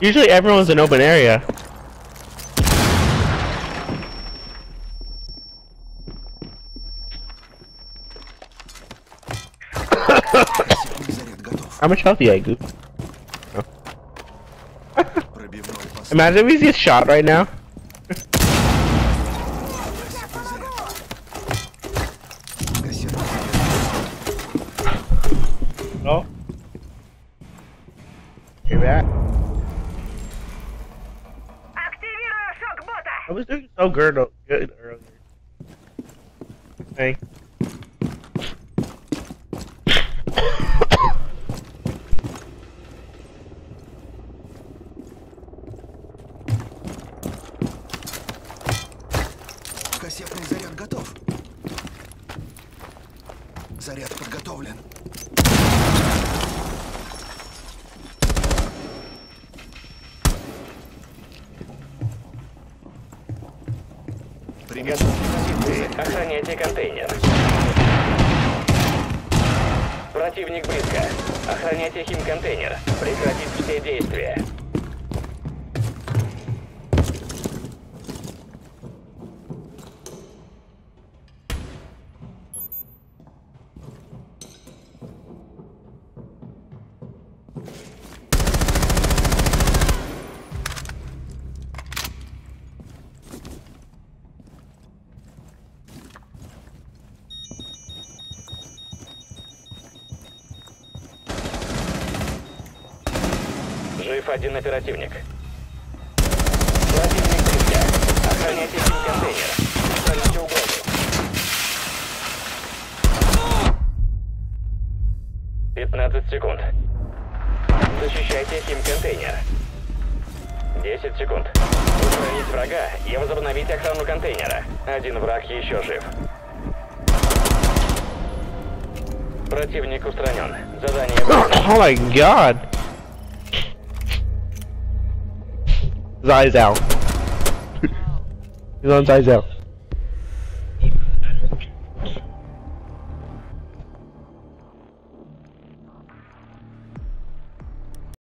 Usually everyone's an open area. How much health do I goop? Oh. Imagine if he gets shot right now. oh. I was doing so good, good earlier. Hey. Кассетный заряд готов. Заряд подготовлен. Примет. Охраняйте контейнер. Противник близко. Охраняйте химконтейнер. Прекратить все действия. Жив один оперативник. Противник близко. Охраняйте химконтейнер. Устраните угрозу. Пятнадцать секунд. Защищайте химконтейнер. 10 секунд. Устранить врага и возобновить охрану контейнера. Один враг еще жив. Противник устранен. Задание выполнено. Oh my god. His eyes out. His own eyes out.